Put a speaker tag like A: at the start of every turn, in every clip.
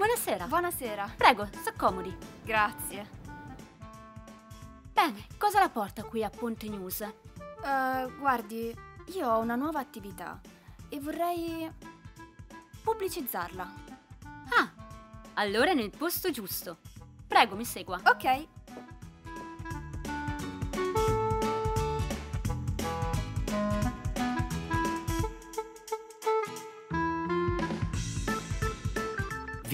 A: Buonasera.
B: Buonasera.
A: Prego, s'accomodi.
B: Grazie.
A: Bene, cosa la porta qui a Ponte News?
B: Uh, guardi, io ho una nuova attività e vorrei pubblicizzarla.
A: Ah, allora è nel posto giusto. Prego, mi segua.
B: Ok.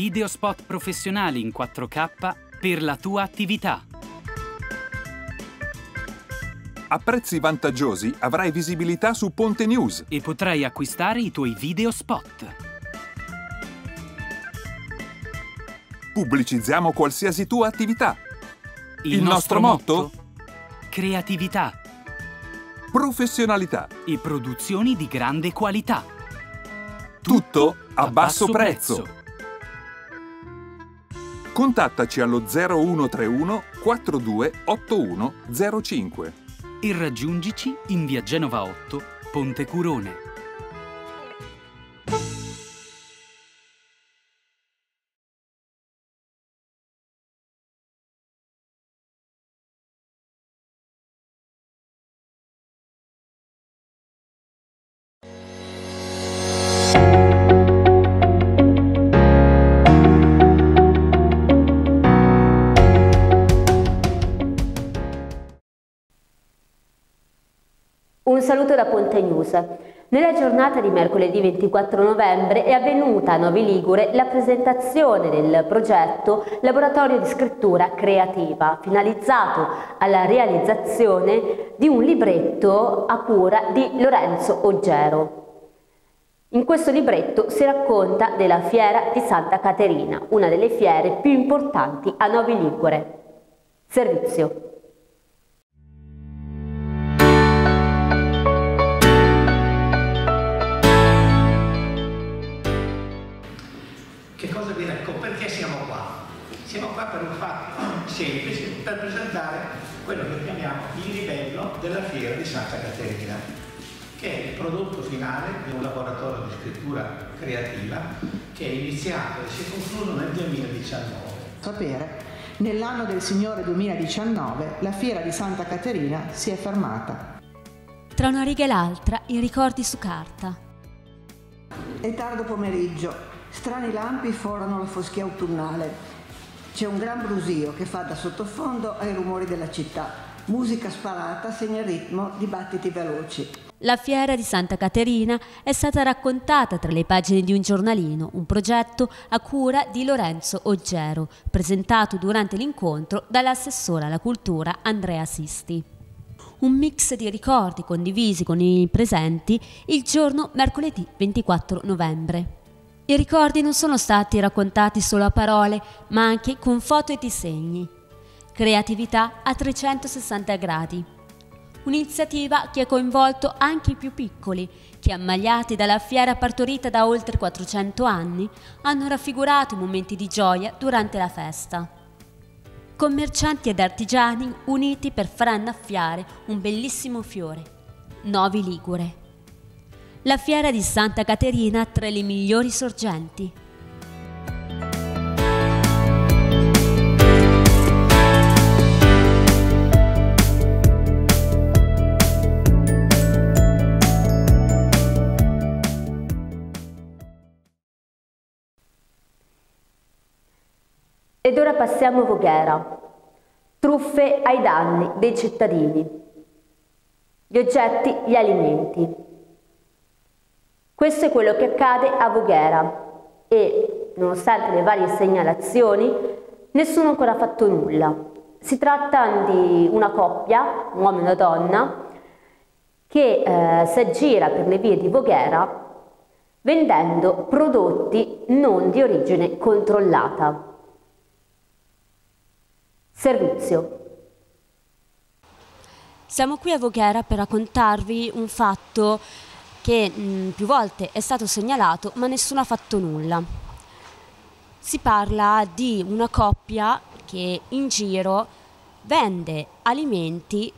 C: Video spot professionali in 4K per la tua attività.
D: A prezzi vantaggiosi avrai visibilità su Ponte News.
C: E potrai acquistare i tuoi video spot.
D: Pubblicizziamo qualsiasi tua attività.
C: Il,
D: Il nostro motto?
C: Creatività
D: Professionalità.
C: e produzioni di grande qualità.
D: Tutto a basso prezzo. Contattaci allo 0131 428105.
C: E raggiungici in via Genova 8, Ponte Curone.
E: Un saluto da Ponte News. Nella giornata di mercoledì 24 novembre è avvenuta a Novi Ligure la presentazione del progetto Laboratorio di Scrittura Creativa, finalizzato alla realizzazione di un libretto a cura di Lorenzo Oggero. In questo libretto si racconta della fiera di Santa Caterina, una delle fiere più importanti a Novi Ligure. Servizio.
F: Siamo qua per un fatto semplice, per presentare quello che chiamiamo il livello della fiera di Santa Caterina, che è il prodotto finale di un laboratorio di scrittura creativa che è iniziato e si è concluso nel 2019.
G: sapere, nell'anno del Signore 2019 la fiera di Santa Caterina si è fermata.
A: Tra una riga e l'altra, i ricordi su carta.
G: È tardo pomeriggio, strani lampi forano la foschia autunnale. C'è un gran brusio che fa da sottofondo ai rumori della città. Musica sparata segna il ritmo di battiti veloci.
A: La fiera di Santa Caterina è stata raccontata tra le pagine di un giornalino, un progetto a cura di Lorenzo Oggero, presentato durante l'incontro dall'assessore alla cultura Andrea Sisti. Un mix di ricordi condivisi con i presenti il giorno mercoledì 24 novembre. I ricordi non sono stati raccontati solo a parole, ma anche con foto e disegni. Creatività a 360 gradi. Un'iniziativa che ha coinvolto anche i più piccoli, che ammagliati dalla fiera partorita da oltre 400 anni, hanno raffigurato momenti di gioia durante la festa. Commercianti ed artigiani uniti per far annaffiare un bellissimo fiore. Novi Ligure. La fiera di Santa Caterina tra le migliori sorgenti.
E: Ed ora passiamo a Voghera. Truffe ai danni dei cittadini. Gli oggetti, gli alimenti. Questo è quello che accade a Voghera e, nonostante le varie segnalazioni, nessuno ha ancora fatto nulla. Si tratta di una coppia, un uomo e una donna, che eh, si aggira per le vie di Voghera vendendo prodotti non di origine controllata. Servizio.
A: Siamo qui a Voghera per raccontarvi un fatto che mh, più volte è stato segnalato ma nessuno ha fatto nulla. Si parla di una coppia che in giro vende alimenti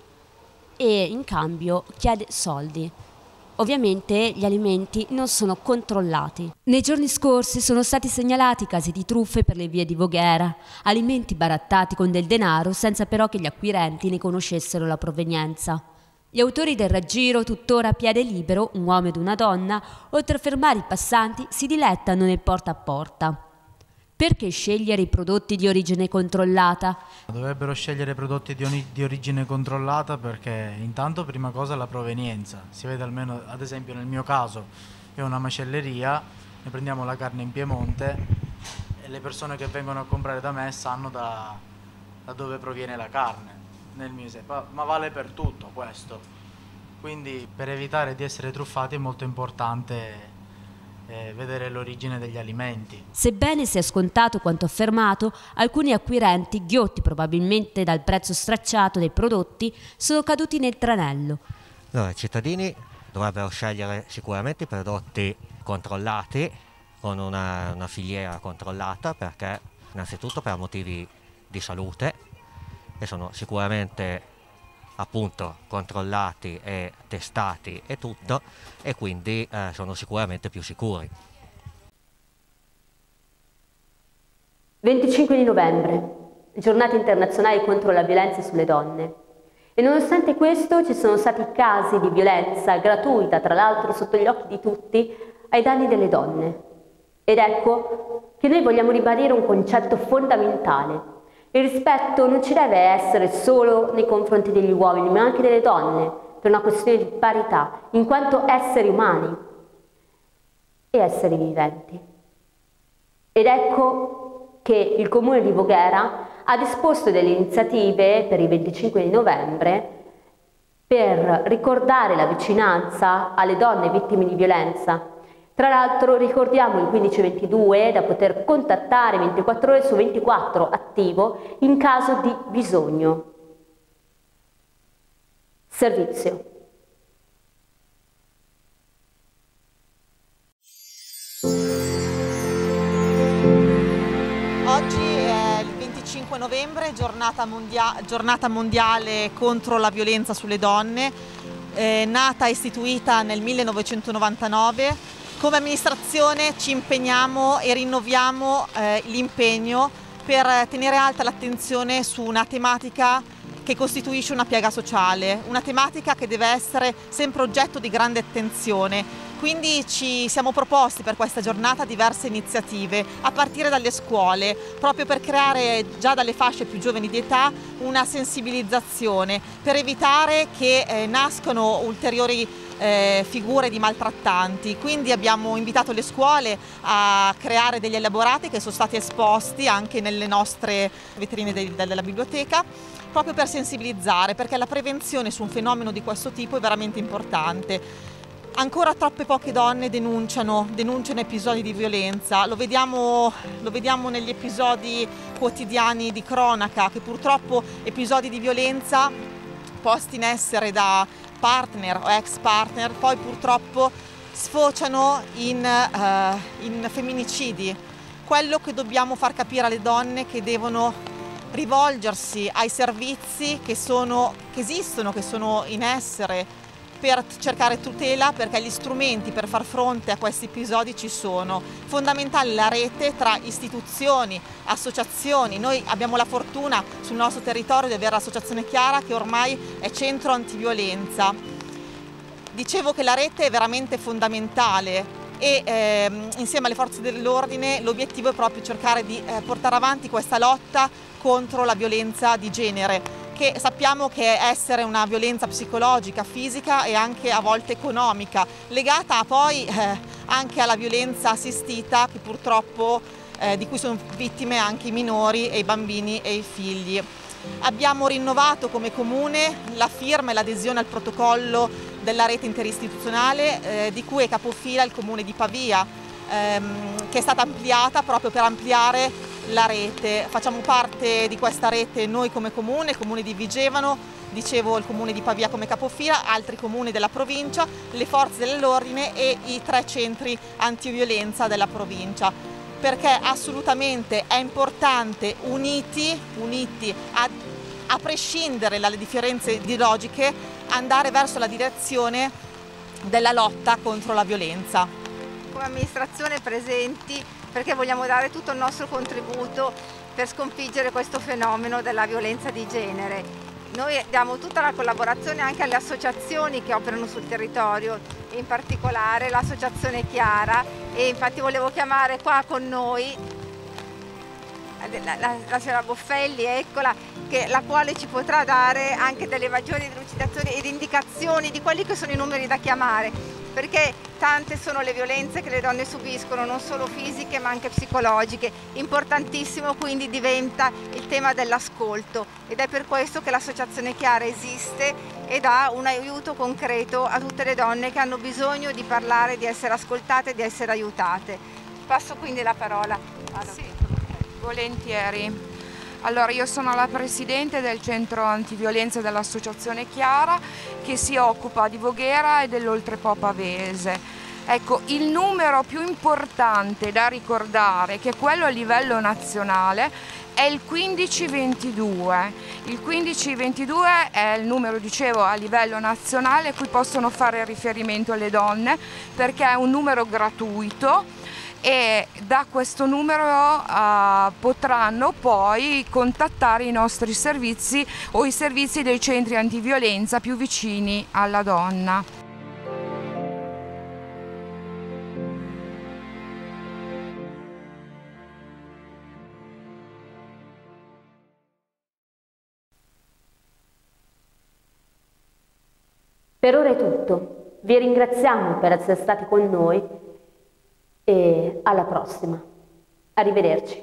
A: e in cambio chiede soldi. Ovviamente gli alimenti non sono controllati. Nei giorni scorsi sono stati segnalati casi di truffe per le vie di Voghera, alimenti barattati con del denaro senza però che gli acquirenti ne conoscessero la provenienza. Gli autori del raggiro, tuttora a piede libero, un uomo ed una donna, oltre a fermare i passanti, si dilettano nel porta a porta. Perché scegliere i prodotti di origine controllata?
H: Dovrebbero scegliere prodotti di, di, origine controllata perché intanto prima cosa la provenienza. Si vede almeno, ad esempio nel mio caso, è una macelleria, ne prendiamo la carne in Piemonte e le persone che vengono a comprare da me sanno da, da dove proviene la carne nel mese, ma, ma vale per tutto questo. Quindi per evitare di essere truffati è molto importante eh, vedere l'origine degli alimenti.
A: Sebbene sia scontato quanto affermato, alcuni acquirenti, ghiotti probabilmente dal prezzo stracciato dei prodotti, sono caduti nel tranello.
I: Allora, I cittadini dovrebbero scegliere sicuramente i prodotti controllati, con una, una filiera controllata, perché innanzitutto per motivi di salute, e sono sicuramente appunto controllati e testati e tutto e quindi eh, sono sicuramente più sicuri.
E: 25 di novembre, giornata internazionale contro la violenza sulle donne. E nonostante questo ci sono stati casi di violenza gratuita, tra l'altro sotto gli occhi di tutti, ai danni delle donne. Ed ecco che noi vogliamo ribadire un concetto fondamentale il rispetto non ci deve essere solo nei confronti degli uomini, ma anche delle donne, per una questione di parità, in quanto esseri umani e esseri viventi. Ed ecco che il Comune di Voghera ha disposto delle iniziative per il 25 di novembre per ricordare la vicinanza alle donne vittime di violenza tra l'altro ricordiamo il 1522 da poter contattare 24 ore su 24 attivo in caso di bisogno. Servizio.
J: Oggi è il 25 novembre, giornata, mondia- giornata mondiale contro la violenza sulle donne, eh, nata e istituita nel 1999 come amministrazione ci impegniamo e rinnoviamo eh, l'impegno per tenere alta l'attenzione su una tematica che costituisce una piaga sociale, una tematica che deve essere sempre oggetto di grande attenzione. Quindi ci siamo proposti per questa giornata diverse iniziative, a partire dalle scuole, proprio per creare già dalle fasce più giovani di età una sensibilizzazione, per evitare che eh, nascono ulteriori eh, figure di maltrattanti. Quindi abbiamo invitato le scuole a creare degli elaborati che sono stati esposti anche nelle nostre vetrine de- della biblioteca proprio per sensibilizzare, perché la prevenzione su un fenomeno di questo tipo è veramente importante. Ancora troppe poche donne denunciano, denunciano episodi di violenza, lo vediamo, lo vediamo, negli episodi quotidiani di cronaca, che purtroppo episodi di violenza posti in essere da partner o ex partner poi purtroppo sfociano in, uh, in femminicidi. Quello che dobbiamo far capire alle donne che devono rivolgersi ai servizi che, sono, che esistono, che sono in essere, per cercare tutela perché gli strumenti per far fronte a questi episodi ci sono. Fondamentale la rete tra istituzioni, associazioni. Noi abbiamo la fortuna sul nostro territorio di avere l'associazione Chiara che ormai è centro antiviolenza. Dicevo che la rete è veramente fondamentale e ehm, insieme alle forze dell'ordine l'obiettivo è proprio cercare di eh, portare avanti questa lotta contro la violenza di genere che sappiamo che essere una violenza psicologica, fisica e anche a volte economica, legata poi eh, anche alla violenza assistita che purtroppo eh, di cui sono vittime anche i minori e i bambini e i figli. Abbiamo rinnovato come comune la firma e l'adesione al protocollo della rete interistituzionale eh, di cui è capofila il comune di Pavia, ehm, che è stata ampliata proprio per ampliare la rete. Facciamo parte di questa rete noi come comune, il comune di Vigevano, dicevo il comune di Pavia come capofila, altri comuni della provincia, le forze dell'ordine e i tre centri antiviolenza della provincia. Perché assolutamente è importante uniti, uniti a, a prescindere dalle differenze ideologiche, andare verso la direzione della lotta contro la violenza.
K: Come amministrazione presenti perché vogliamo dare tutto il nostro contributo per sconfiggere questo fenomeno della violenza di genere. Noi diamo tutta la collaborazione anche alle associazioni che operano sul territorio, in particolare l'associazione Chiara e infatti volevo chiamare qua con noi la, la, la signora Boffelli, eccola, che, la quale ci potrà dare anche delle maggiori delucidazioni ed indicazioni di quelli che sono i numeri da chiamare, perché tante sono le violenze che le donne subiscono, non solo fisiche ma anche psicologiche. Importantissimo quindi diventa il tema dell'ascolto ed è per questo che l'associazione Chiara esiste e dà un aiuto concreto a tutte le donne che hanno bisogno di parlare, di essere ascoltate, di essere aiutate. Passo quindi la parola.
L: Sì, volentieri. Allora, io sono la presidente del centro antiviolenza dell'associazione Chiara che si occupa di Voghera e dell'Oltrepo Pavese. Ecco, il numero più importante da ricordare, che è quello a livello nazionale, è il 1522. Il 1522 è il numero, dicevo, a livello nazionale a cui possono fare riferimento le donne perché è un numero gratuito e da questo numero uh, potranno poi contattare i nostri servizi o i servizi dei centri antiviolenza più vicini alla donna.
E: Per ora è tutto. Vi ringraziamo per essere stati con noi e alla prossima. Arrivederci.